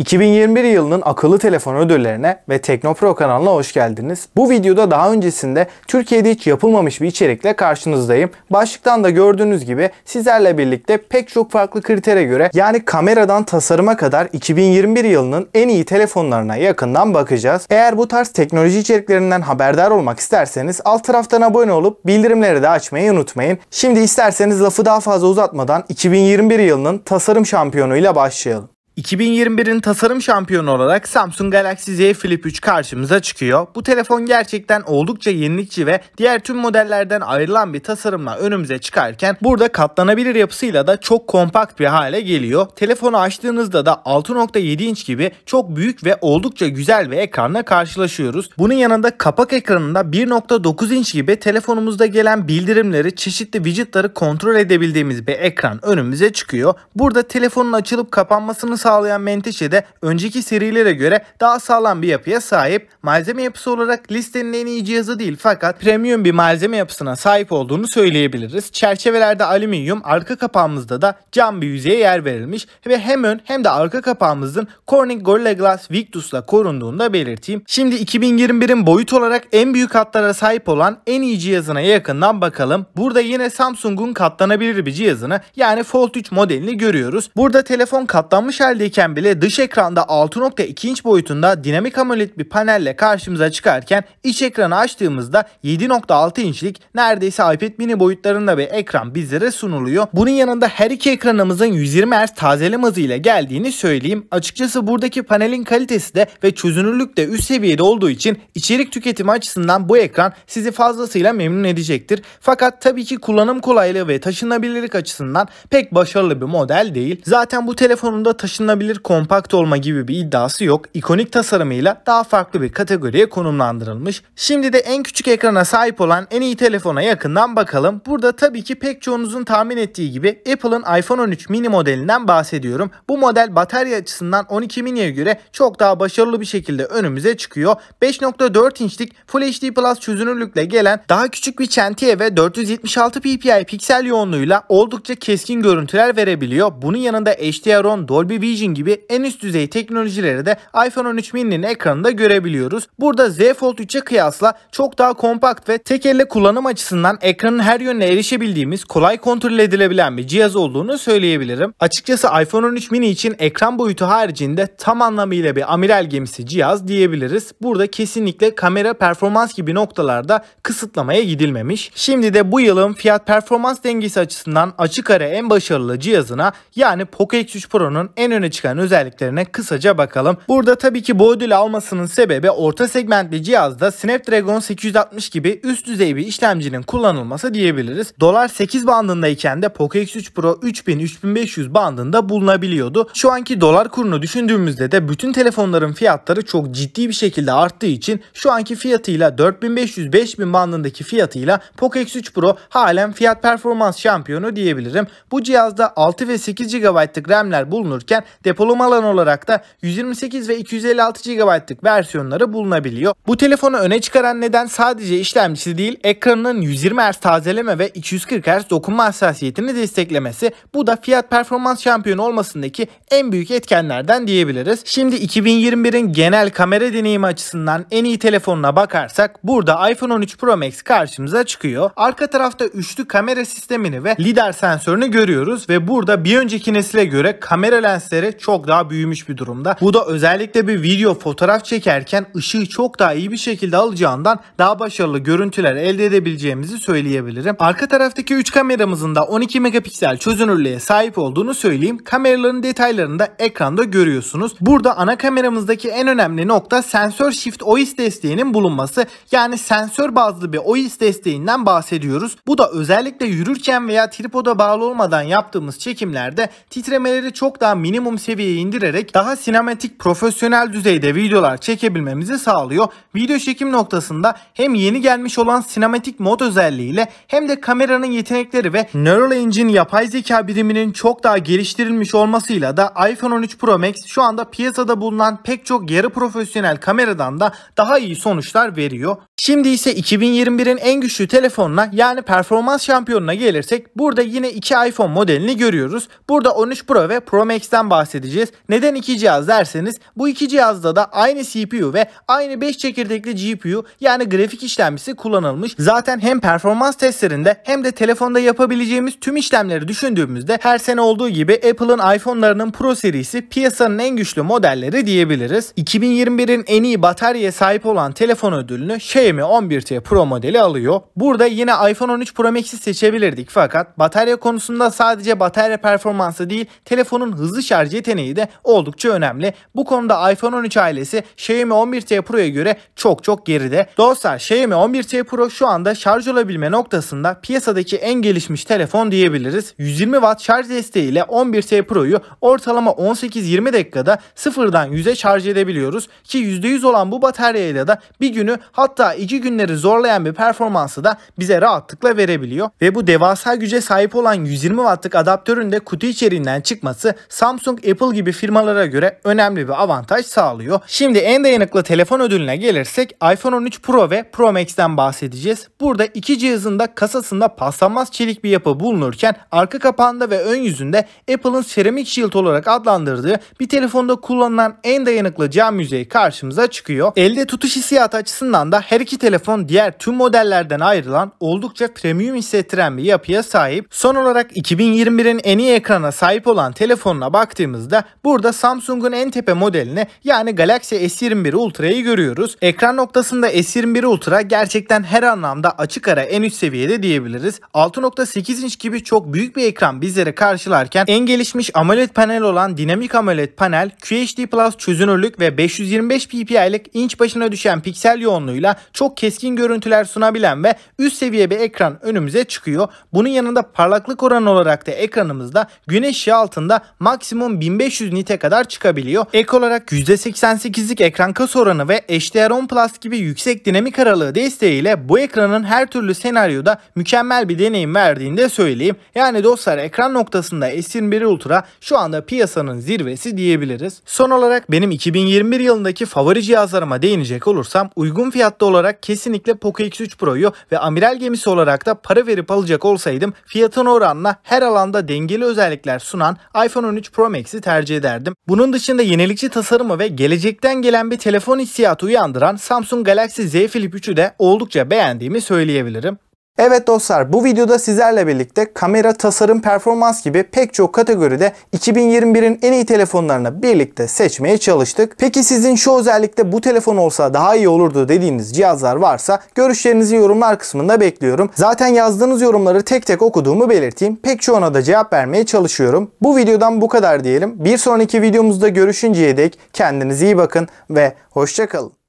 2021 yılının akıllı telefon ödüllerine ve Teknopro kanalına hoş geldiniz. Bu videoda daha öncesinde Türkiye'de hiç yapılmamış bir içerikle karşınızdayım. Başlıktan da gördüğünüz gibi sizlerle birlikte pek çok farklı kritere göre yani kameradan tasarıma kadar 2021 yılının en iyi telefonlarına yakından bakacağız. Eğer bu tarz teknoloji içeriklerinden haberdar olmak isterseniz alt taraftan abone olup bildirimleri de açmayı unutmayın. Şimdi isterseniz lafı daha fazla uzatmadan 2021 yılının tasarım şampiyonuyla başlayalım. 2021'in tasarım şampiyonu olarak Samsung Galaxy Z Flip 3 karşımıza çıkıyor. Bu telefon gerçekten oldukça yenilikçi ve diğer tüm modellerden ayrılan bir tasarımla önümüze çıkarken burada katlanabilir yapısıyla da çok kompakt bir hale geliyor. Telefonu açtığınızda da 6.7 inç gibi çok büyük ve oldukça güzel bir ekranla karşılaşıyoruz. Bunun yanında kapak ekranında 1.9 inç gibi telefonumuzda gelen bildirimleri, çeşitli widgetları kontrol edebildiğimiz bir ekran önümüze çıkıyor. Burada telefonun açılıp kapanmasını sağlayan menteşe de önceki serilere göre daha sağlam bir yapıya sahip. Malzeme yapısı olarak listenin en iyi cihazı değil fakat premium bir malzeme yapısına sahip olduğunu söyleyebiliriz. Çerçevelerde alüminyum, arka kapağımızda da cam bir yüzeye yer verilmiş ve hem ön hem de arka kapağımızın Corning Gorilla Glass Victus'la korunduğunu da belirteyim. Şimdi 2021'in boyut olarak en büyük hatlara sahip olan en iyi cihazına yakından bakalım. Burada yine Samsung'un katlanabilir bir cihazını yani Fold 3 modelini görüyoruz. Burada telefon katlanmış haldeyken bile dış ekranda 6.2 inç boyutunda dinamik AMOLED bir panelle karşımıza çıkarken iç ekranı açtığımızda 7.6 inçlik neredeyse iPad mini boyutlarında bir ekran bizlere sunuluyor. Bunun yanında her iki ekranımızın 120 Hz tazeleme hızıyla geldiğini söyleyeyim. Açıkçası buradaki panelin kalitesi de ve çözünürlük de üst seviyede olduğu için içerik tüketimi açısından bu ekran sizi fazlasıyla memnun edecektir. Fakat tabii ki kullanım kolaylığı ve taşınabilirlik açısından pek başarılı bir model değil. Zaten bu telefonun da taşınabilir kompakt olma gibi bir iddiası yok. İkonik tasarımıyla daha farklı bir kategoriye konumlandırılmış. Şimdi de en küçük ekrana sahip olan en iyi telefona yakından bakalım. Burada tabii ki pek çoğunuzun tahmin ettiği gibi Apple'ın iPhone 13 mini modelinden bahsediyorum. Bu model batarya açısından 12 mini'ye göre çok daha başarılı bir şekilde önümüze çıkıyor. 5.4 inçlik Full HD Plus çözünürlükle gelen daha küçük bir çentiye ve 476 ppi piksel yoğunluğuyla oldukça keskin görüntüler verebiliyor. Bunun yanında HDR10, Dolby Vision gibi en üst düzey teknolojileri de iPhone 13 mini'nin ekranında görebiliyoruz. Burada Z Fold 3'e kıyasla çok daha kompakt ve tek elle kullanım açısından ekranın her yönüne erişebildiğimiz kolay kontrol edilebilen bir cihaz olduğunu söyleyebilirim. Açıkçası iPhone 13 mini için ekran boyutu haricinde tam anlamıyla bir amiral gemisi cihaz diyebiliriz. Burada kesinlikle kamera performans gibi noktalarda kısıtlamaya gidilmemiş. Şimdi de bu yılın fiyat performans dengesi açısından açık ara en başarılı cihazına yani Poco X3 Pro'nun en öne çıkan özelliklerine kısaca bakalım. Burada tabii ki bu ödülü almasının sebebi orta segmentli cihazda Snapdragon 860 gibi üst düzey bir işlemcinin kullanılması diyebiliriz. Dolar 8 bandındayken de Poco X3 Pro 3000-3500 bandında bulunabiliyordu. Şu anki dolar kurunu düşündüğümüzde de bütün telefonların fiyatları çok ciddi bir şekilde arttığı için şu anki fiyatıyla 4500-5000 bandındaki fiyatıyla Poco X3 Pro halen fiyat performans şampiyonu diyebilirim. Bu cihazda 6 ve 8 GB'lık RAM'ler bulunurken depolama alanı olarak da 128 ve 256 GB'lık versiyonları bulunabiliyor. Bu telefonu öne çıkaran neden sadece işlemcisi değil ekranının 120 Hz tazeleme ve 240 Hz dokunma hassasiyetini desteklemesi. Bu da fiyat performans şampiyonu olmasındaki en büyük etkenlerden diyebiliriz. Şimdi 2021'in genel kamera deneyimi açısından en iyi telefonuna bakarsak burada iPhone 13 Pro Max karşımıza çıkıyor. Arka tarafta üçlü kamera sistemini ve lidar sensörünü görüyoruz ve burada bir önceki nesile göre kamera lensleri çok daha büyümüş bir durumda. Bu da özellikle bir video fotoğraf çekerken ışığı çok daha iyi bir şekilde alacağından daha başarılı görüntüler elde edebileceğimizi söyleyebilirim. Arka taraftaki 3 kameramızın da 12 megapiksel çözünürlüğe sahip olduğunu söyleyeyim. Kameraların detaylarını da ekranda görüyorsunuz. Burada ana kameramızdaki en önemli nokta sensör shift OIS desteğinin bulunması. Yani sensör bazlı bir OIS desteğinden bahsediyoruz. Bu da özellikle yürürken veya tripoda bağlı olmadan yaptığımız çekimlerde titremeleri çok daha minimum seviyeye indirerek daha sinematik profesyonel düzeyde videolar çekebilmemizi sağlıyor. Video çekim noktasında hem yeni gelmiş olan sinematik mod özelliğiyle hem de kameranın yetenekleri ve Neural Engine yapay zeka biriminin çok daha geliştirilmiş olmasıyla da iPhone 13 Pro Max şu anda piyasada bulunan pek çok yarı profesyonel kameradan da daha iyi sonuçlar veriyor. Şimdi ise 2021'in en güçlü telefonuna yani performans şampiyonuna gelirsek burada yine iki iPhone modelini görüyoruz. Burada 13 Pro ve Pro Max'ten bahsedeceğiz. Neden iki cihaz derseniz bu iki cihazda da aynı CPU ve aynı 5 çekirdekli GPU yani grafik işlemcisi kullanılmış. Zaten hem performans testlerinde hem de telefonda yapabileceğimiz tüm işlemleri düşündüğümüzde her sene olduğu gibi Apple'ın iPhone'larının Pro serisi piyasanın en güçlü modelleri diyebiliriz. 2021'in en iyi bataryaya sahip olan telefon ödülünü Xiaomi 11T Pro modeli alıyor. Burada yine iPhone 13 Pro Max'i seçebilirdik fakat batarya konusunda sadece batarya performansı değil telefonun hızlı şarj yeteneği de oldukça önemli. Bu konuda iPhone 13 ailesi Xiaomi 11T Pro'ya göre çok çok geride. Dostlar Xiaomi 11T Pro şu anda şarj olabilme noktasında piyasadaki en gelişmiş telefon diyebiliriz. 120 Watt şarj desteğiyle 11T Pro'yu ortalama 18-20 dakikada sıfırdan 100'e şarj edebiliyoruz ki %100 olan bu bataryayla da bir günü hatta iki günleri zorlayan bir performansı da bize rahatlıkla verebiliyor. Ve bu devasa güce sahip olan 120 wattlık adaptörün de kutu içeriğinden çıkması Samsung, Apple gibi firmalara göre önemli bir avantaj sağlıyor. Şimdi en dayanıklı telefon ödülüne gelirsek iPhone 13 Pro ve Pro Max'ten bahsedeceğiz. Burada iki cihazın da kasasında paslanmaz çelik bir yapı bulunurken arka kapağında ve ön yüzünde Apple'ın Ceramic Shield olarak adlandırdığı bir telefonda kullanılan en dayanıklı cam yüzeyi karşımıza çıkıyor. Elde tutuş hissiyatı açısından da her iki telefon diğer tüm modellerden ayrılan oldukça premium hissettiren bir yapıya sahip. Son olarak 2021'in en iyi ekrana sahip olan telefonuna baktığımızda burada Samsung'un en tepe modelini yani Galaxy S21 Ultra'yı görüyoruz. Ekran noktasında S21 Ultra gerçekten her anlamda açık ara en üst seviyede diyebiliriz. 6.8 inç gibi çok büyük bir ekran bizlere karşılarken en gelişmiş AMOLED panel olan dinamik AMOLED panel QHD Plus çözünürlük ve 525 ppi'lik inç başına düşen piksel yoğunluğuyla çok keskin görüntüler sunabilen ve üst seviye bir ekran önümüze çıkıyor. Bunun yanında parlaklık oranı olarak da ekranımızda güneş altında maksimum 1500 nite kadar çıkabiliyor. Ek olarak %88'lik ekran kas oranı ve HDR10 Plus gibi yüksek dinamik aralığı desteğiyle bu ekranın her türlü senaryoda mükemmel bir deneyim verdiğini de söyleyeyim. Yani dostlar ekran noktasında S21 Ultra şu anda piyasanın zirvesi diyebiliriz. Son olarak benim 2021 yılındaki favori cihazlarıma değinecek olursam uygun fiyatlı olarak kesinlikle Poco X3 Pro'yu ve amiral gemisi olarak da para verip alacak olsaydım fiyatın oranla her alanda dengeli özellikler sunan iPhone 13 Pro Max'i tercih ederdim. Bunun dışında yenilikçi tasarımı ve gelecekten gelen bir telefon hissiyatı uyandıran Samsung Galaxy Z Flip 3'ü de oldukça beğendiğimi söyleyebilirim. Evet dostlar bu videoda sizlerle birlikte kamera, tasarım, performans gibi pek çok kategoride 2021'in en iyi telefonlarını birlikte seçmeye çalıştık. Peki sizin şu özellikle bu telefon olsa daha iyi olurdu dediğiniz cihazlar varsa görüşlerinizi yorumlar kısmında bekliyorum. Zaten yazdığınız yorumları tek tek okuduğumu belirteyim. Pek çoğuna da cevap vermeye çalışıyorum. Bu videodan bu kadar diyelim. Bir sonraki videomuzda görüşünceye dek kendinize iyi bakın ve hoşçakalın.